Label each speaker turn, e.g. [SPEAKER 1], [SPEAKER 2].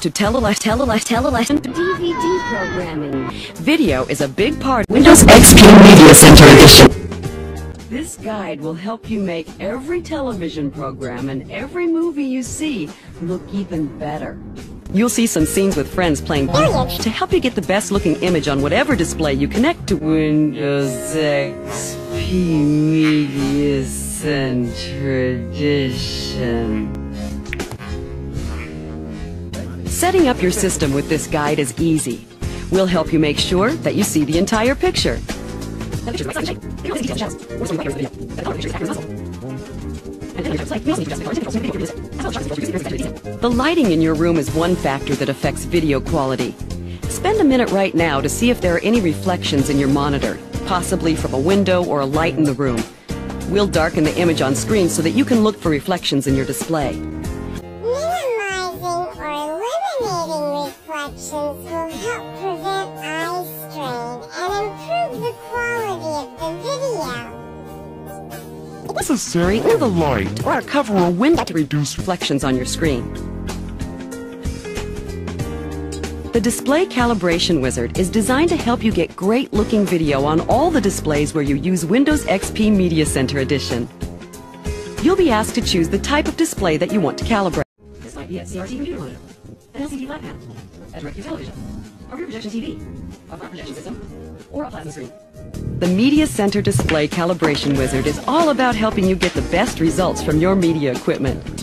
[SPEAKER 1] to telelist, telelist, and DVD programming. Video is a big part.
[SPEAKER 2] Windows XP Media Center Edition.
[SPEAKER 1] This guide will help you make every television program and every movie you see look even better. You'll see some scenes with friends playing to help you get the best looking image on whatever display you connect to Windows XP Media Center Edition. Setting up your system with this guide is easy. We'll help you make sure that you see the entire picture. The lighting in your room is one factor that affects video quality. Spend a minute right now to see if there are any reflections in your monitor, possibly from a window or a light in the room. We'll darken the image on screen so that you can look for reflections in your display.
[SPEAKER 3] Reflections will help prevent eye strain and improve the quality of the video.
[SPEAKER 2] Necessary in the light.
[SPEAKER 1] Or cover a window to reduce reflections on your screen. The Display Calibration Wizard is designed to help you get great looking video on all the displays where you use Windows XP Media Center Edition. You'll be asked to choose the type of display that you want to calibrate. This might be a CRT computer monitor, an LCD flat panel, a direct television, a rear projection TV, a front projection system, or a plasma screen. The Media Center Display Calibration Wizard is all about helping you get the best results from your media equipment.